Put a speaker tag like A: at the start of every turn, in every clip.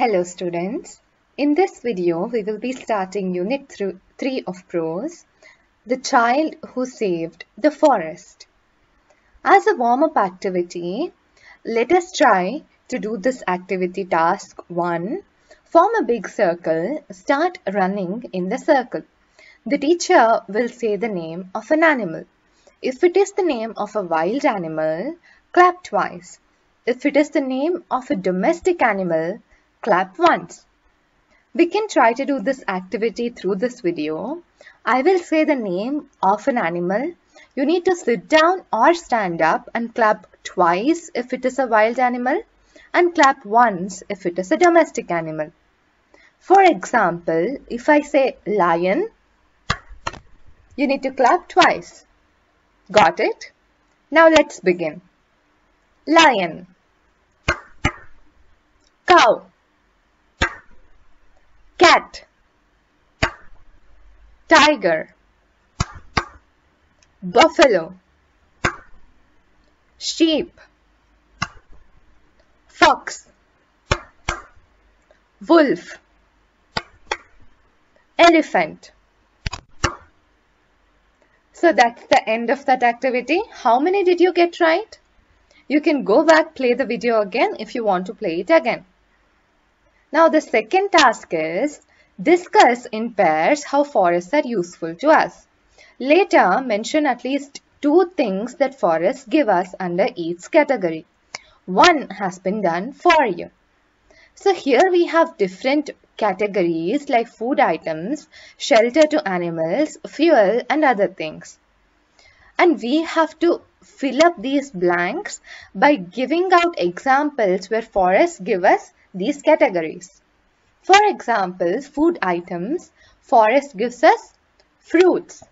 A: Hello students. In this video, we will be starting Unit 3 of Prose, The Child Who Saved the Forest. As a warm-up activity, let us try to do this activity task 1. Form a big circle, start running in the circle. The teacher will say the name of an animal. If it is the name of a wild animal, clap twice. If it is the name of a domestic animal, clap once. We can try to do this activity through this video. I will say the name of an animal. You need to sit down or stand up and clap twice if it is a wild animal and clap once if it is a domestic animal. For example, if I say lion, you need to clap twice. Got it? Now let's begin. Lion Cow cat tiger buffalo sheep fox wolf elephant. So that's the end of that activity. How many did you get right? You can go back play the video again if you want to play it again now the second task is discuss in pairs how forests are useful to us. Later mention at least two things that forests give us under each category. One has been done for you. So here we have different categories like food items, shelter to animals, fuel and other things. And we have to fill up these blanks by giving out examples where forests give us these categories. For example, food items, forest gives us fruits.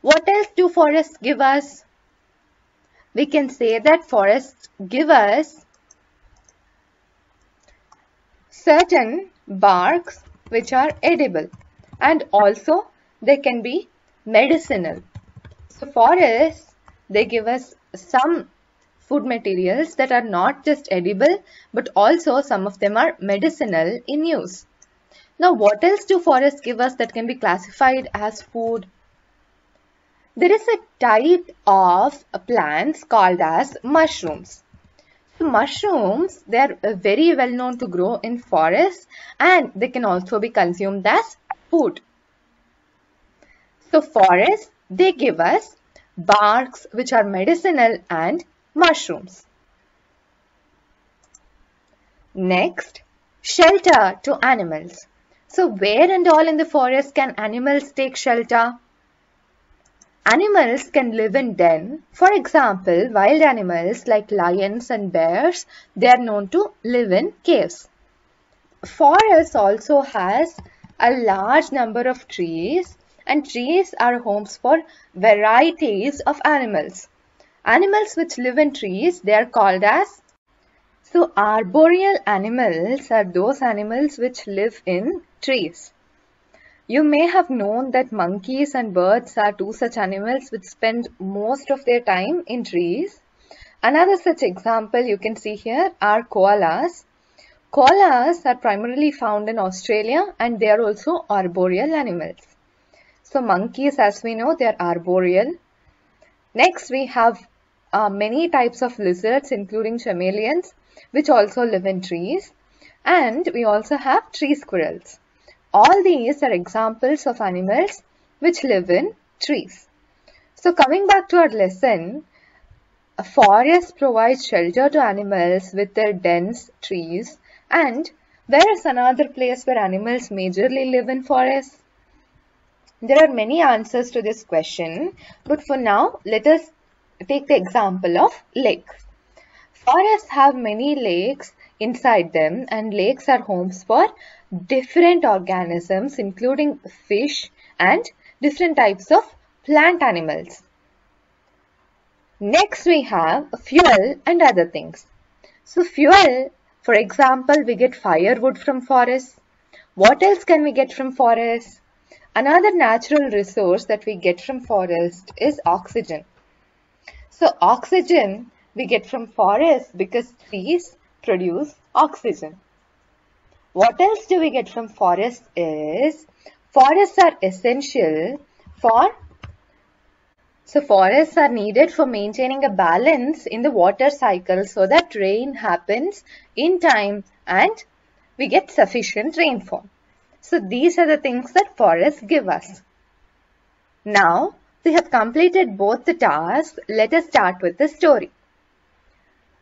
A: What else do forests give us? We can say that forests give us certain barks which are edible and also they can be medicinal. So forests, they give us some food materials that are not just edible but also some of them are medicinal in use. Now what else do forests give us that can be classified as food? There is a type of plants called as mushrooms. So mushrooms, they are uh, very well known to grow in forests and they can also be consumed as food. So forests, they give us barks which are medicinal and mushrooms. Next, shelter to animals. So where and all in the forest can animals take shelter? Animals can live in den. For example, wild animals like lions and bears, they are known to live in caves. Forest also has a large number of trees and trees are homes for varieties of animals. Animals which live in trees, they are called as so arboreal animals are those animals which live in trees. You may have known that monkeys and birds are two such animals which spend most of their time in trees. Another such example you can see here are koalas. Koalas are primarily found in Australia and they are also arboreal animals. So monkeys as we know they are arboreal. Next we have uh, many types of lizards including chameleons which also live in trees and we also have tree squirrels. All these are examples of animals which live in trees. So coming back to our lesson, a forest provides shelter to animals with their dense trees and where is another place where animals majorly live in forests? There are many answers to this question but for now let us take the example of lakes. Forests have many lakes inside them and lakes are homes for different organisms including fish and different types of plant animals. Next we have fuel and other things. So fuel, for example, we get firewood from forests. What else can we get from forests? Another natural resource that we get from forest is oxygen. So oxygen we get from forests because trees produce oxygen. What else do we get from forests is forests are essential for so forests are needed for maintaining a balance in the water cycle so that rain happens in time and we get sufficient rainfall. So these are the things that forests give us. Now we have completed both the tasks. Let us start with the story.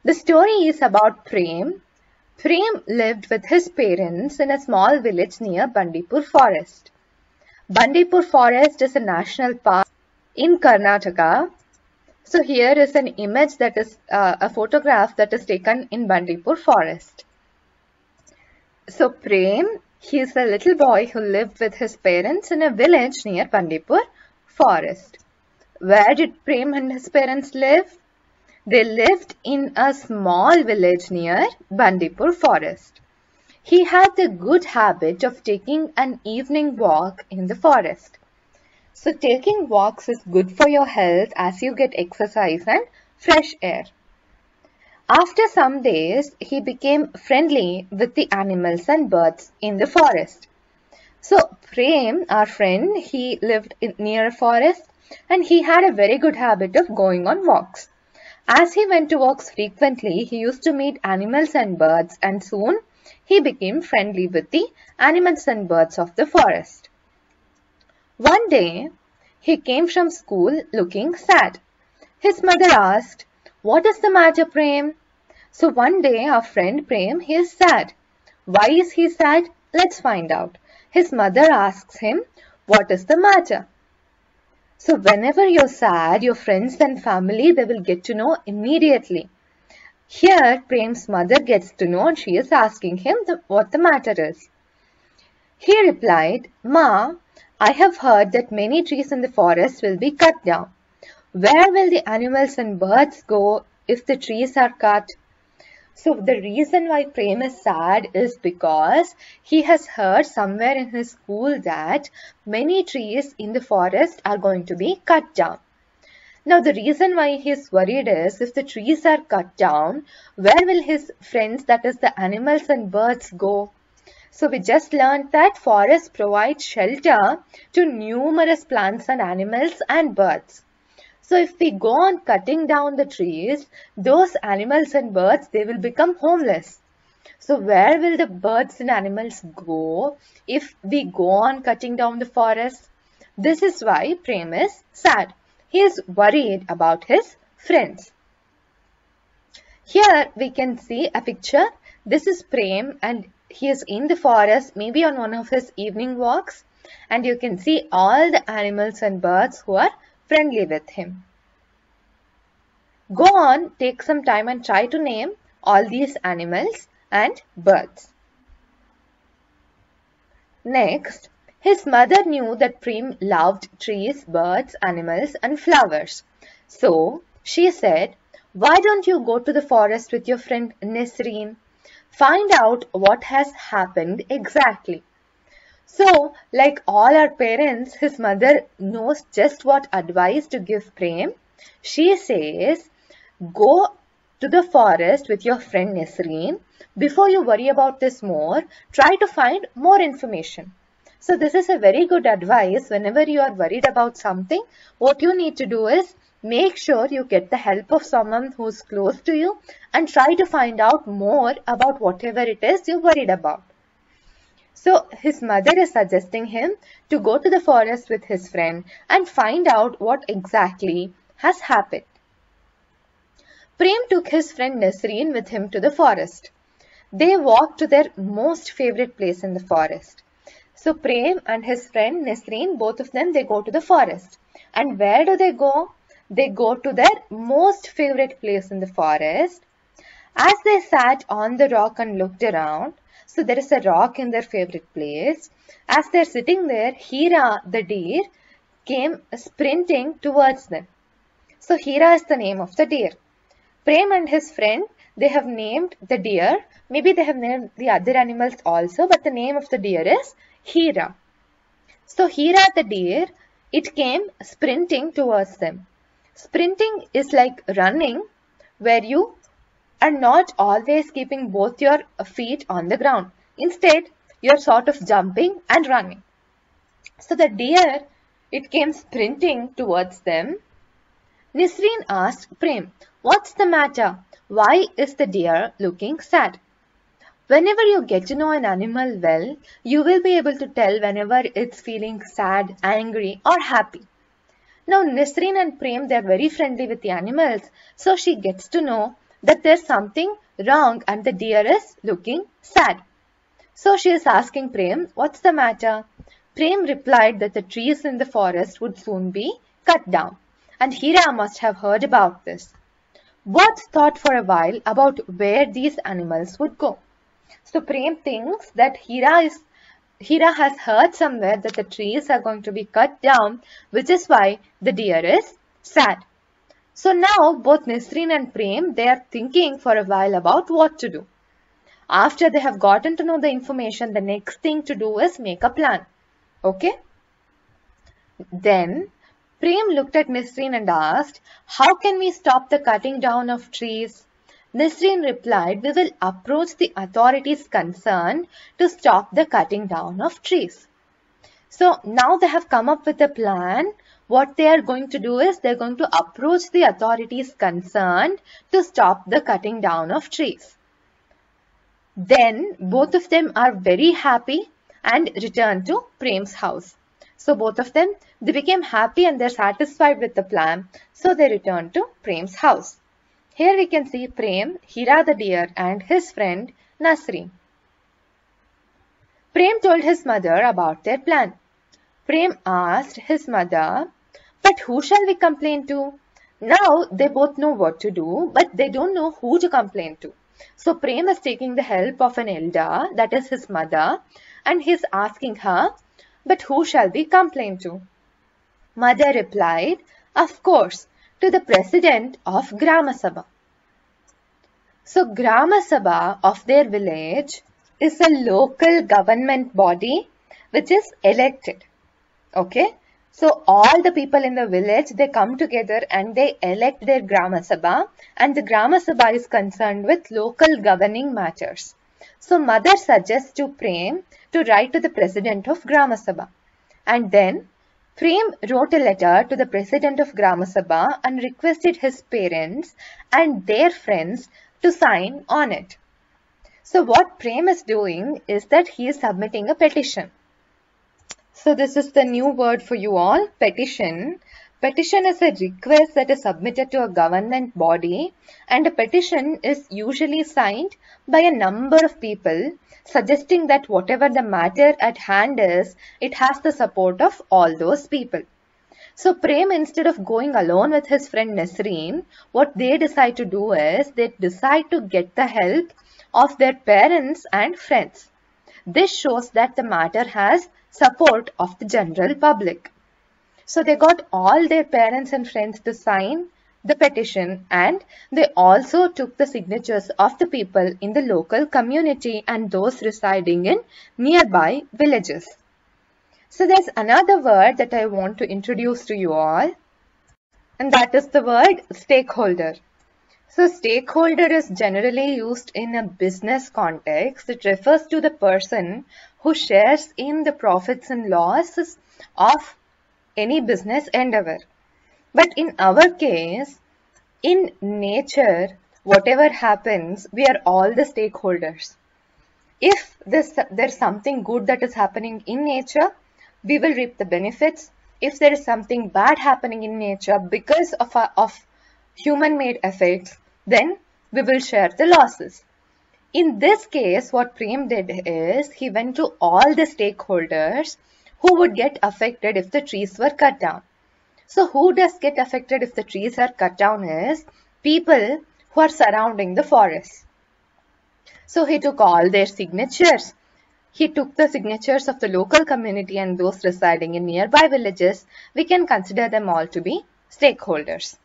A: The story is about Prem. Prem lived with his parents in a small village near Bandipur forest. Bandipur forest is a national park in Karnataka. So here is an image that is uh, a photograph that is taken in Bandipur forest. So Prem, he is a little boy who lived with his parents in a village near Bandipur forest. Where did Prem and his parents live? They lived in a small village near Bandipur forest. He had the good habit of taking an evening walk in the forest. So taking walks is good for your health as you get exercise and fresh air. After some days, he became friendly with the animals and birds in the forest. So Prem, our friend, he lived in, near a forest and he had a very good habit of going on walks. As he went to walks frequently, he used to meet animals and birds and soon he became friendly with the animals and birds of the forest. One day, he came from school looking sad. His mother asked, What is the matter, Prem? So one day, our friend Prem, he is sad. Why is he sad? Let's find out. His mother asks him, What is the matter? So whenever you're sad, your friends and family, they will get to know immediately. Here, Prem's mother gets to know and she is asking him the, what the matter is. He replied, Ma, I have heard that many trees in the forest will be cut down. Where will the animals and birds go if the trees are cut? So the reason why Prem is sad is because he has heard somewhere in his school that many trees in the forest are going to be cut down. Now the reason why he is worried is if the trees are cut down, where will his friends that is the animals and birds go? So we just learned that forests provide shelter to numerous plants and animals and birds. So if we go on cutting down the trees, those animals and birds, they will become homeless. So where will the birds and animals go if we go on cutting down the forest? This is why Prem is sad. He is worried about his friends. Here we can see a picture. This is Prem and he is in the forest, maybe on one of his evening walks. And you can see all the animals and birds who are friendly with him. Go on, take some time and try to name all these animals and birds. Next, his mother knew that Prem loved trees, birds, animals and flowers. So, she said, why don't you go to the forest with your friend Nesreen? Find out what has happened exactly. So, like all our parents, his mother knows just what advice to give Prem. She says, go to the forest with your friend Nesreen. Before you worry about this more, try to find more information. So this is a very good advice whenever you are worried about something. What you need to do is make sure you get the help of someone who's close to you and try to find out more about whatever it is you're worried about. So his mother is suggesting him to go to the forest with his friend and find out what exactly has happened. Prem took his friend Nesreen with him to the forest. They walked to their most favorite place in the forest. So Prem and his friend Nesreen, both of them, they go to the forest. And where do they go? They go to their most favorite place in the forest. As they sat on the rock and looked around, so there is a rock in their favorite place. As they're sitting there, Hira, the deer, came sprinting towards them. So Hira is the name of the deer. Prem and his friend, they have named the deer. Maybe they have named the other animals also, but the name of the deer is Hira. So Hira the deer, it came sprinting towards them. Sprinting is like running where you are not always keeping both your feet on the ground. Instead, you're sort of jumping and running. So the deer, it came sprinting towards them. Nisreen asked Prem, What's the matter? Why is the deer looking sad? Whenever you get to know an animal well, you will be able to tell whenever it's feeling sad, angry or happy. Now Nisreen and Prem, they're very friendly with the animals, so she gets to know that there's something wrong and the deer is looking sad. So she is asking Prem, what's the matter? Prem replied that the trees in the forest would soon be cut down. And Hira must have heard about this. Both thought for a while about where these animals would go. So Prem thinks that Hira is Hira has heard somewhere that the trees are going to be cut down, which is why the deer is sad. So now both Nisreen and Prem, they are thinking for a while about what to do. After they have gotten to know the information, the next thing to do is make a plan. Okay? Then Prem looked at Nisreen and asked, How can we stop the cutting down of trees? Nisreen replied, We will approach the authorities concerned to stop the cutting down of trees. So now they have come up with a plan. What they are going to do is they're going to approach the authorities concerned to stop the cutting down of trees. Then both of them are very happy and return to Prem's house. So both of them, they became happy and they're satisfied with the plan. So they return to Prem's house. Here we can see Prem, Hira the deer and his friend Nasreen. Prem told his mother about their plan. Prem asked his mother, but who shall we complain to? Now they both know what to do, but they don't know who to complain to. So Prem is taking the help of an elder, that is his mother, and he's asking her, But who shall we complain to? Mother replied, Of course, to the president of Grama Sabha. So Grama Sabha of their village is a local government body which is elected. Okay. So all the people in the village, they come together and they elect their Grama Sabha and the Grama Sabha is concerned with local governing matters. So mother suggests to Prem to write to the president of Grama Sabha. And then Prem wrote a letter to the president of Grama Sabha and requested his parents and their friends to sign on it. So what Prem is doing is that he is submitting a petition. So this is the new word for you all, petition. Petition is a request that is submitted to a government body and a petition is usually signed by a number of people suggesting that whatever the matter at hand is, it has the support of all those people. So Prem, instead of going alone with his friend Nasreen, what they decide to do is they decide to get the help of their parents and friends. This shows that the matter has support of the general public. So they got all their parents and friends to sign the petition and they also took the signatures of the people in the local community and those residing in nearby villages. So there's another word that I want to introduce to you all and that is the word stakeholder. So stakeholder is generally used in a business context. It refers to the person who shares in the profits and losses of any business endeavor. But in our case, in nature, whatever happens, we are all the stakeholders. If there's, there's something good that is happening in nature, we will reap the benefits. If there is something bad happening in nature because of, of human-made effects, then we will share the losses. In this case, what Prem did is he went to all the stakeholders who would get affected if the trees were cut down. So who does get affected if the trees are cut down is people who are surrounding the forest. So he took all their signatures. He took the signatures of the local community and those residing in nearby villages. We can consider them all to be stakeholders.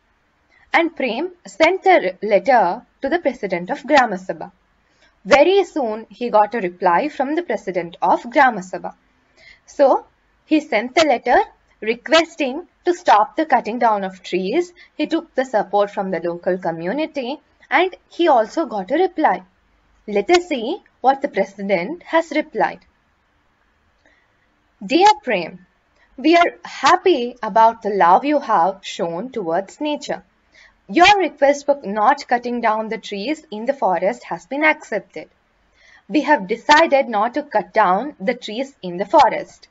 A: And Prem sent a letter to the president of Grama Sabha. Very soon he got a reply from the president of Grama Sabha. So he sent the letter requesting to stop the cutting down of trees. He took the support from the local community and he also got a reply. Let us see what the president has replied. Dear Prem, we are happy about the love you have shown towards nature. Your request for not cutting down the trees in the forest has been accepted. We have decided not to cut down the trees in the forest.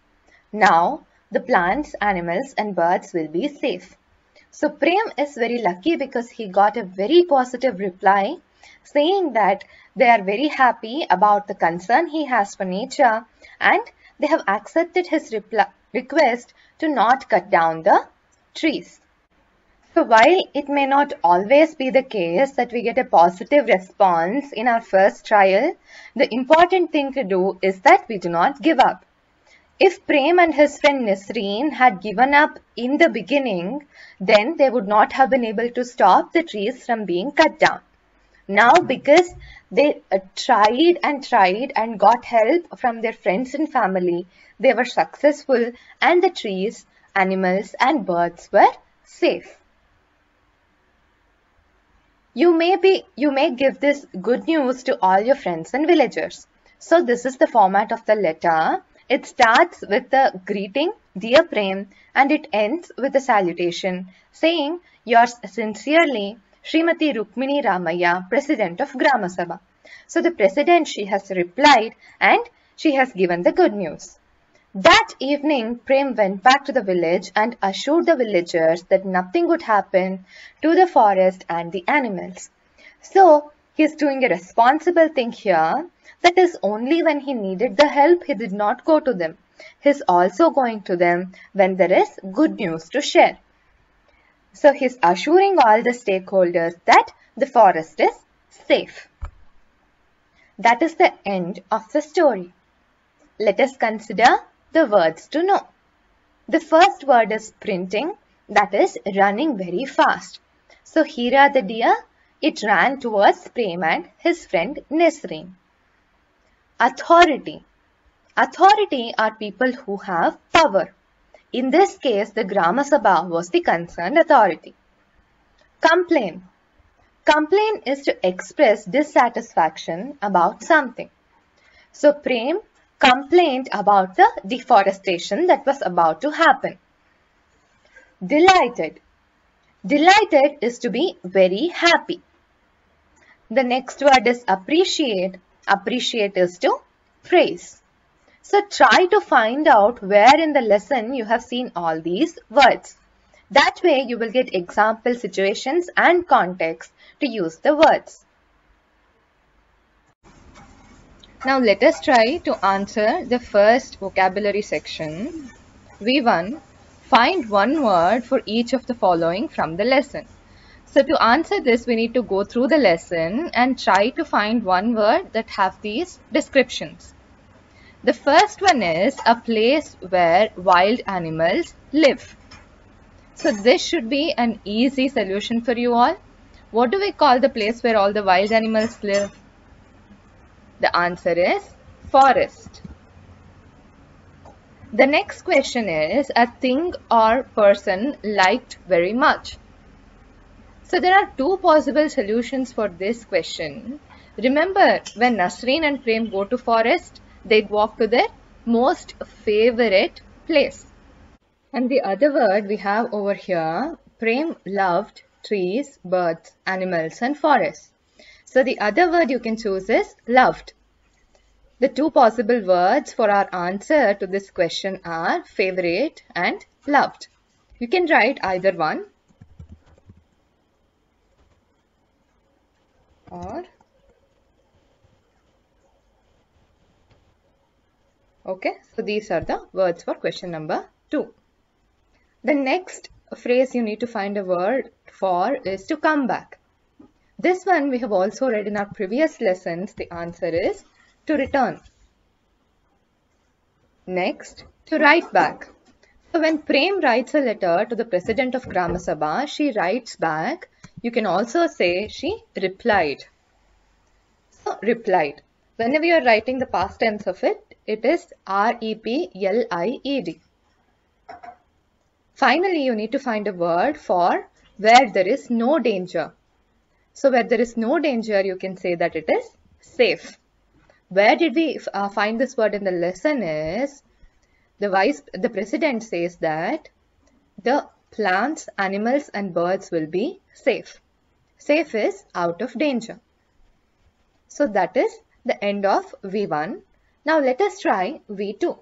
A: Now, the plants, animals and birds will be safe. So Prem is very lucky because he got a very positive reply saying that they are very happy about the concern he has for nature and they have accepted his request to not cut down the trees. So while it may not always be the case that we get a positive response in our first trial, the important thing to do is that we do not give up. If Prem and his friend Nisreen had given up in the beginning, then they would not have been able to stop the trees from being cut down. Now because they uh, tried and tried and got help from their friends and family, they were successful and the trees, animals and birds were safe. You may be, you may give this good news to all your friends and villagers. So this is the format of the letter. It starts with the greeting, Dear Prem, and it ends with a salutation saying, Yours sincerely, Srimati Rukmini Ramaya, President of Grama Sabha. So the President, she has replied and she has given the good news. That evening, Prem went back to the village and assured the villagers that nothing would happen to the forest and the animals. So, he is doing a responsible thing here. That is only when he needed the help, he did not go to them. He is also going to them when there is good news to share. So, he is assuring all the stakeholders that the forest is safe. That is the end of the story. Let us consider the words to know. The first word is sprinting, that is running very fast. So here are the deer. It ran towards Prem and his friend Nisreen. Authority. Authority are people who have power. In this case, the Grama Sabha was the concerned authority. Complain. Complain is to express dissatisfaction about something. So Prem complained about the deforestation that was about to happen. Delighted. Delighted is to be very happy. The next word is appreciate. Appreciate is to praise. So try to find out where in the lesson you have seen all these words. That way you will get example situations and context to use the words. Now let us try to answer the first vocabulary section. V1. Find one word for each of the following from the lesson. So to answer this, we need to go through the lesson and try to find one word that have these descriptions. The first one is a place where wild animals live. So this should be an easy solution for you all. What do we call the place where all the wild animals live? The answer is forest. The next question is a thing or person liked very much. So there are two possible solutions for this question. Remember when Nasreen and Prem go to forest, they'd walk to their most favorite place. And the other word we have over here, Prem loved trees, birds, animals and forests. So the other word you can choose is loved. The two possible words for our answer to this question are favorite and loved. You can write either one or okay so these are the words for question number two the next phrase you need to find a word for is to come back. This one we have also read in our previous lessons. The answer is to return. Next, to write back. So when Prem writes a letter to the president of Grama Sabha, she writes back. You can also say she replied. So replied. Whenever you are writing the past tense of it, it is R-E-P-L-I-E-D. Finally, you need to find a word for where there is no danger. So where there is no danger, you can say that it is safe. where did we uh, find this word in the lesson is the vice the president says that the plants, animals and birds will be safe. Safe is out of danger. So that is the end of V1. Now let us try V2.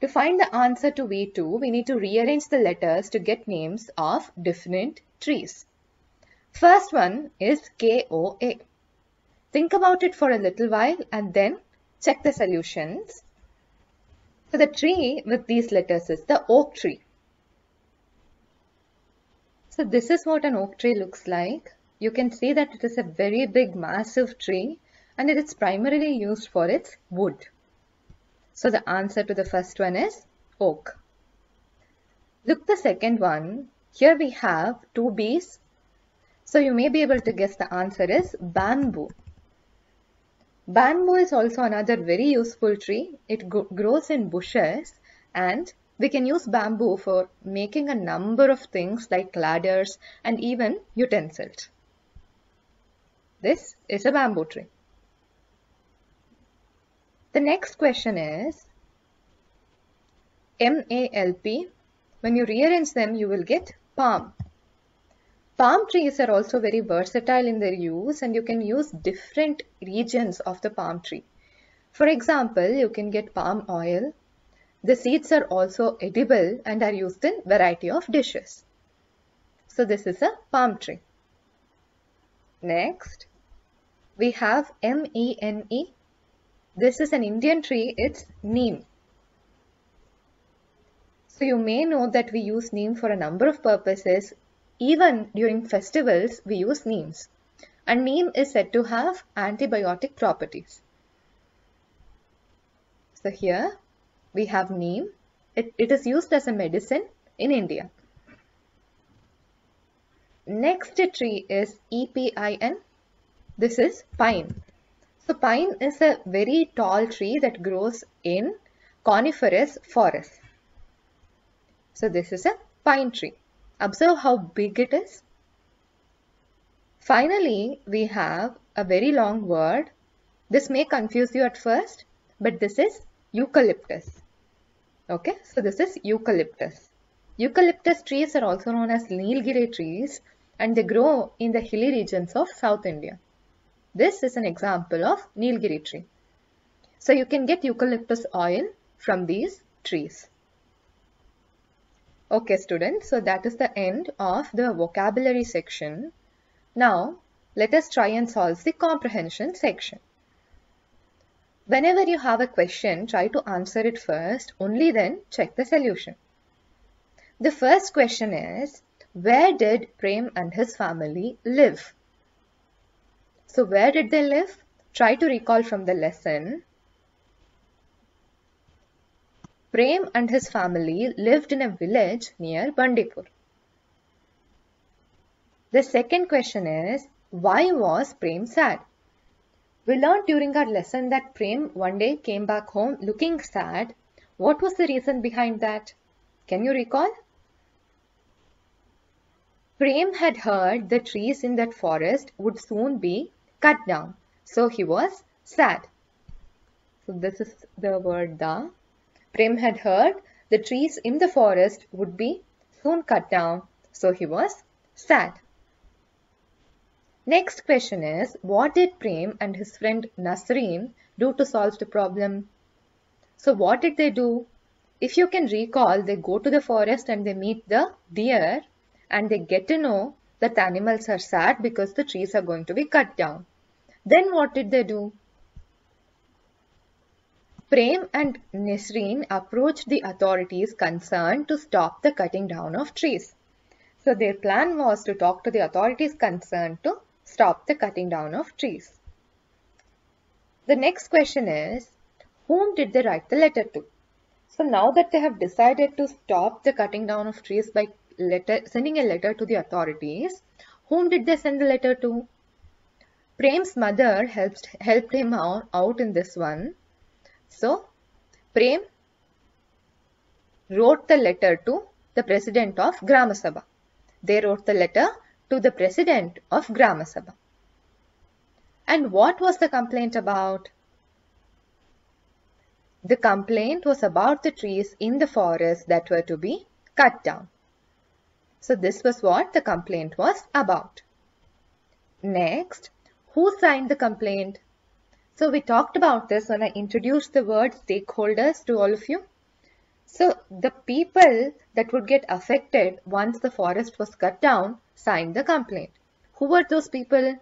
A: To find the answer to V2, we need to rearrange the letters to get names of different trees. First one is KOA. Think about it for a little while and then check the solutions. So the tree with these letters is the oak tree. So this is what an oak tree looks like. You can see that it is a very big massive tree and it is primarily used for its wood. So the answer to the first one is oak. Look the second one. Here we have two bees. So you may be able to guess the answer is bamboo. Bamboo is also another very useful tree. It grows in bushes and we can use bamboo for making a number of things like ladders and even utensils. This is a bamboo tree. The next question is MALP. When you rearrange them, you will get palm. Palm trees are also very versatile in their use and you can use different regions of the palm tree. For example, you can get palm oil. The seeds are also edible and are used in variety of dishes. So this is a palm tree. Next, we have M-E-N-E. -E. This is an Indian tree, it's neem. So you may know that we use neem for a number of purposes even during festivals, we use neems. And neem is said to have antibiotic properties. So here we have neem. It, it is used as a medicine in India. Next tree is EPIN. This is pine. So pine is a very tall tree that grows in coniferous forests. So this is a pine tree. Observe how big it is. Finally, we have a very long word. This may confuse you at first, but this is eucalyptus. Okay, so this is eucalyptus. Eucalyptus trees are also known as Nilgiri trees and they grow in the hilly regions of South India. This is an example of Nilgiri tree. So you can get eucalyptus oil from these trees. Okay students, so that is the end of the vocabulary section. Now, let us try and solve the comprehension section. Whenever you have a question, try to answer it first, only then check the solution. The first question is, where did Prem and his family live? So where did they live? Try to recall from the lesson. Prem and his family lived in a village near Bandipur. The second question is, why was Prem sad? We learned during our lesson that Prem one day came back home looking sad. What was the reason behind that? Can you recall? Prem had heard the trees in that forest would soon be cut down. So he was sad. So this is the word the. Prem had heard the trees in the forest would be soon cut down, so he was sad. Next question is, what did Prem and his friend Nasreen do to solve the problem? So what did they do? If you can recall, they go to the forest and they meet the deer and they get to know that animals are sad because the trees are going to be cut down. Then what did they do? Prem and Nisreen approached the authorities concerned to stop the cutting down of trees. So their plan was to talk to the authorities concerned to stop the cutting down of trees. The next question is, whom did they write the letter to? So now that they have decided to stop the cutting down of trees by letter, sending a letter to the authorities, whom did they send the letter to? Prem's mother helped, helped him out, out in this one so, Prem wrote the letter to the president of Grama Sabha. They wrote the letter to the president of Grama Sabha. And what was the complaint about? The complaint was about the trees in the forest that were to be cut down. So this was what the complaint was about. Next, who signed the complaint? So we talked about this when I introduced the word stakeholders to all of you. So the people that would get affected once the forest was cut down signed the complaint. Who were those people?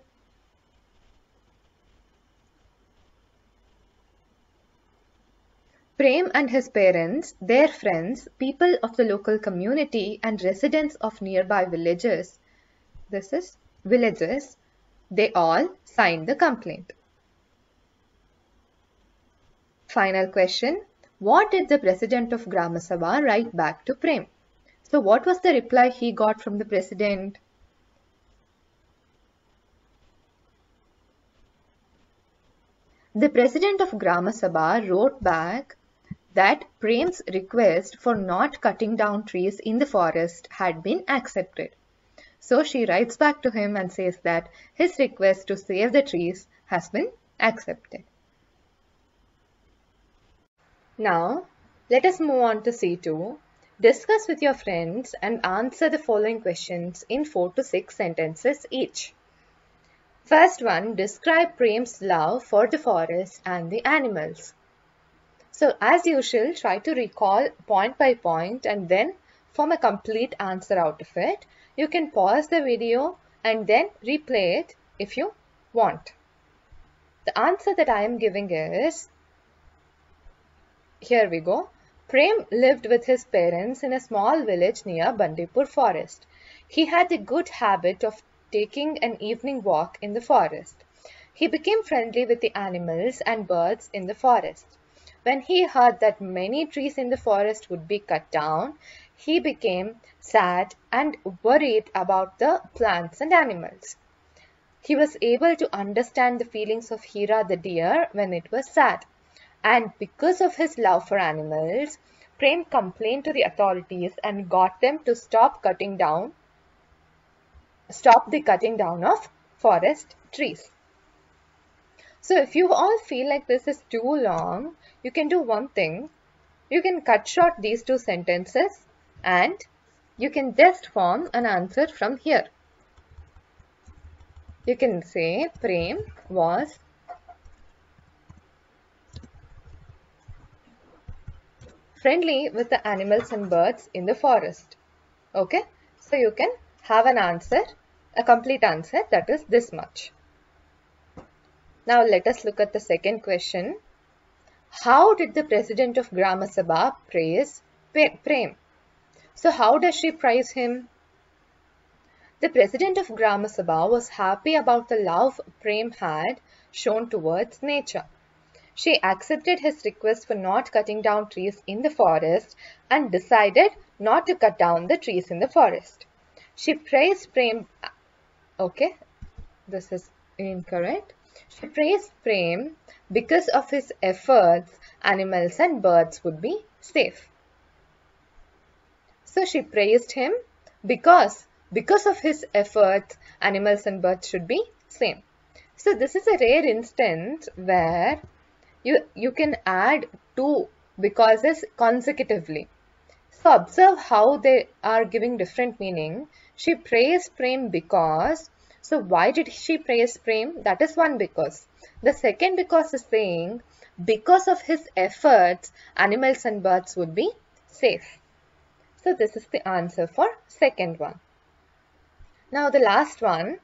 A: Prem and his parents, their friends, people of the local community and residents of nearby villages, this is villages, they all signed the complaint. Final question. What did the president of Grama Sabha write back to Prem? So what was the reply he got from the president? The president of Grama Sabha wrote back that Prem's request for not cutting down trees in the forest had been accepted. So she writes back to him and says that his request to save the trees has been accepted. Now, let us move on to C2. Discuss with your friends and answer the following questions in 4 to 6 sentences each. First one, describe Prem's love for the forest and the animals. So as usual, try to recall point by point and then form a complete answer out of it. You can pause the video and then replay it if you want. The answer that I am giving is, here we go. Prem lived with his parents in a small village near Bandipur forest. He had the good habit of taking an evening walk in the forest. He became friendly with the animals and birds in the forest. When he heard that many trees in the forest would be cut down, he became sad and worried about the plants and animals. He was able to understand the feelings of Hira the deer when it was sad. And because of his love for animals, Prem complained to the authorities and got them to stop cutting down, stop the cutting down of forest trees. So if you all feel like this is too long, you can do one thing. You can cut short these two sentences and you can just form an answer from here. You can say Prem was friendly with the animals and birds in the forest. Okay, so you can have an answer, a complete answer that is this much. Now let us look at the second question. How did the president of Grama Sabha praise Prem? So how does she praise him? The president of Grama Sabha was happy about the love Prem had shown towards nature. She accepted his request for not cutting down trees in the forest and decided not to cut down the trees in the forest. She praised Prem. Okay, this is incorrect. She praised Prem because of his efforts, animals and birds would be safe. So she praised him because because of his efforts, animals and birds should be same. So this is a rare instance where you, you can add two becauses consecutively. So observe how they are giving different meaning. She praised Prem because so why did she praise Prem? That is one because. The second because is saying because of his efforts, animals and birds would be safe. So this is the answer for second one. Now the last one,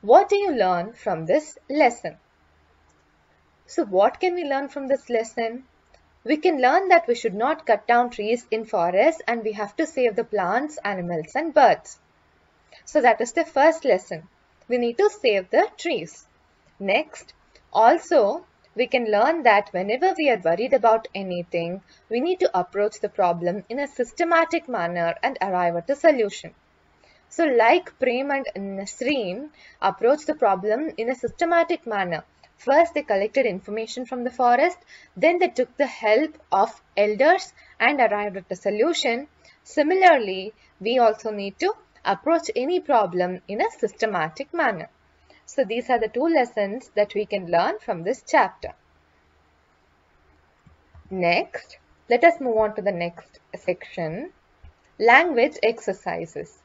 A: what do you learn from this lesson? So what can we learn from this lesson? We can learn that we should not cut down trees in forests and we have to save the plants, animals and birds. So that is the first lesson we need to save the trees. Next, also we can learn that whenever we are worried about anything, we need to approach the problem in a systematic manner and arrive at a solution. So like Prem and Nasreen approached the problem in a systematic manner. First they collected information from the forest, then they took the help of elders and arrived at a solution. Similarly, we also need to approach any problem in a systematic manner. So these are the two lessons that we can learn from this chapter. Next, let us move on to the next section. Language exercises.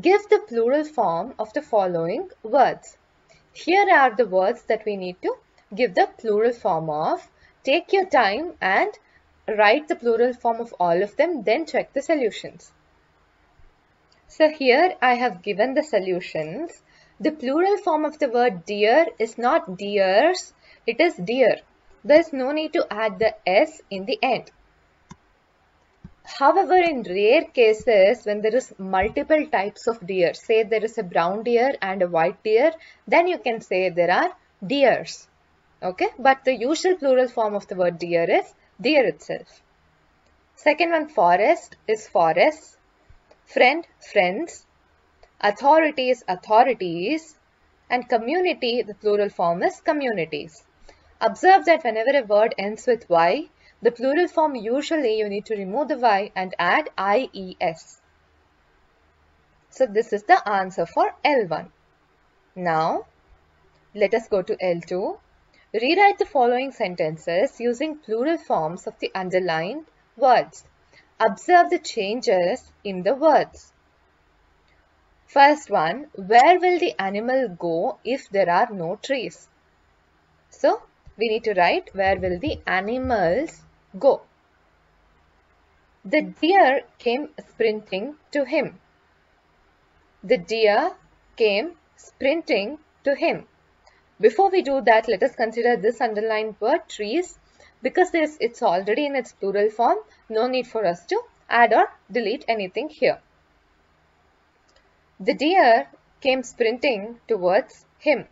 A: Give the plural form of the following words. Here are the words that we need to give the plural form of. Take your time and write the plural form of all of them, then check the solutions. So here I have given the solutions. The plural form of the word deer is not deers, it is deer. There is no need to add the s in the end. However, in rare cases, when there is multiple types of deer, say there is a brown deer and a white deer, then you can say there are deers. Okay, but the usual plural form of the word deer is deer itself. Second one, forest is forests. Friend, friends. Authorities, authorities. And community, the plural form is communities. Observe that whenever a word ends with y, the plural form usually you need to remove the y and add ies. So this is the answer for L1. Now let us go to L2. Rewrite the following sentences using plural forms of the underlined words. Observe the changes in the words. First one, where will the animal go if there are no trees? So, we need to write where will the animals Go. The hmm. deer came sprinting to him. The deer came sprinting to him. Before we do that, let us consider this underlined word trees because this it's already in its plural form. No need for us to add or delete anything here. The deer came sprinting towards him.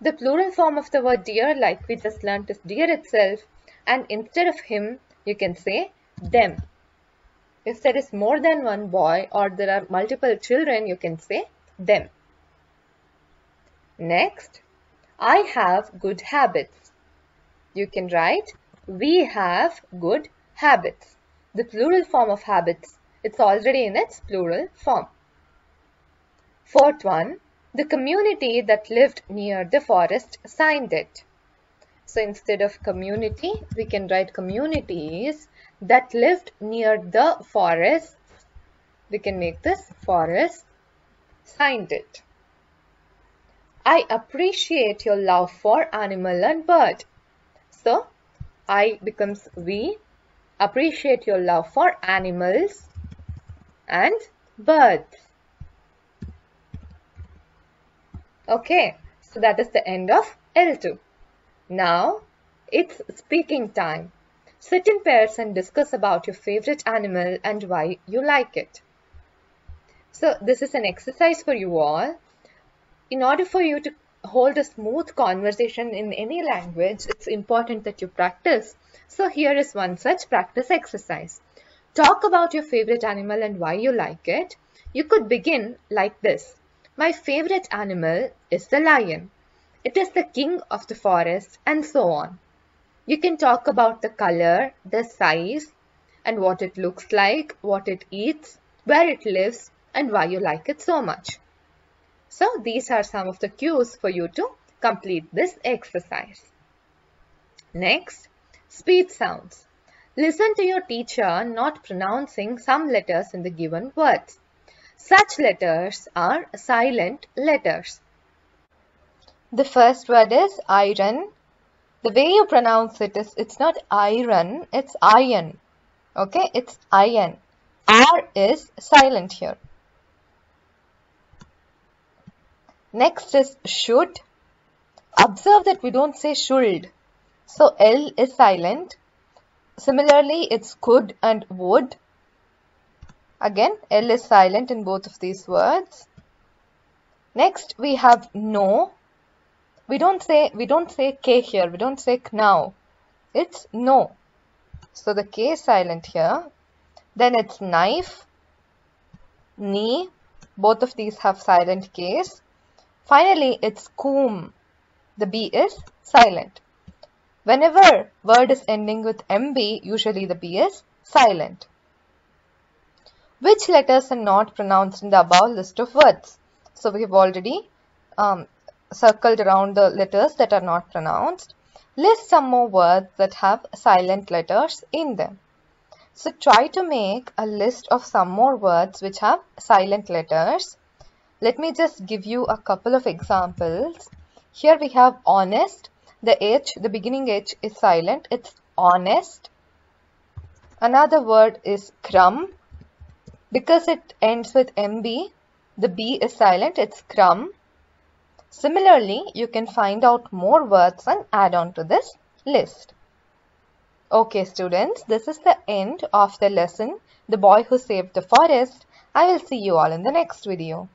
A: The plural form of the word deer like we just learnt is deer itself and instead of him you can say them. If there is more than one boy or there are multiple children you can say them. Next, I have good habits. You can write we have good habits. The plural form of habits, it's already in its plural form. Fourth one, the community that lived near the forest signed it. So instead of community, we can write communities that lived near the forest. We can make this forest signed it. I appreciate your love for animal and bird. So I becomes we appreciate your love for animals and birds. Okay, so that is the end of L2. Now it's speaking time. Sit in pairs and discuss about your favorite animal and why you like it. So this is an exercise for you all. In order for you to hold a smooth conversation in any language, it's important that you practice. So here is one such practice exercise. Talk about your favorite animal and why you like it. You could begin like this. My favorite animal is the lion. It is the king of the forest and so on. You can talk about the color, the size and what it looks like, what it eats, where it lives and why you like it so much. So these are some of the cues for you to complete this exercise. Next, speech sounds. Listen to your teacher not pronouncing some letters in the given words. Such letters are silent letters. The first word is iron. The way you pronounce it is, it's not iron, it's iron. Okay, it's iron. R is silent here. Next is should. Observe that we don't say should. So L is silent. Similarly, it's could and would. Again, L is silent in both of these words. Next, we have know we don't say we don't say k here we don't say now. It's know. So the k is silent here. Then it's knife knee. Both of these have silent k's. Finally it's comb the b is silent. Whenever word is ending with mb usually the b is silent. Which letters are not pronounced in the above list of words? So we have already um, circled around the letters that are not pronounced. List some more words that have silent letters in them. So try to make a list of some more words which have silent letters. Let me just give you a couple of examples. Here we have honest. The H, the beginning H is silent. It's honest. Another word is crumb. Because it ends with MB, the B is silent. It's crumb. Similarly, you can find out more words and add on to this list. Okay students, this is the end of the lesson, The Boy Who Saved the Forest. I will see you all in the next video.